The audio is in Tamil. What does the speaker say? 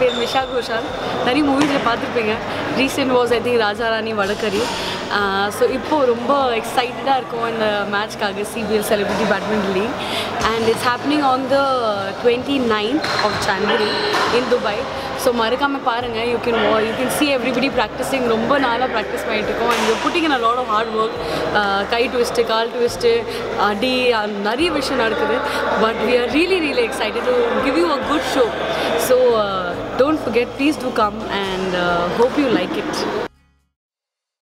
பேர் மிஷா கோஷால். நிறைய மூவிஸில் பார்த்துருப்பீங்க. Recent was I think Raja Rani vada curry so இப்போது ரொம்ப எக்ஸைட்டடாக இருக்கும் இந்த மேட்ச்க்காக CBL celebrity badminton league and it's happening on the twenty ninth of January in Dubai so மறக்காமல் பாருங்கள் யூ கேன் வா you can see everybody practising ரொம்ப நாளாக ப்ராக்டிஸ் பண்ணிட்டு இருக்கோம் and putting a lot of hard work guy twist கால் ட்விஸ்ட்டு அடி நிறைய விஷயம் நடக்குது. But we are really really excited to give you a good show forget, please do come and uh, hope you like it.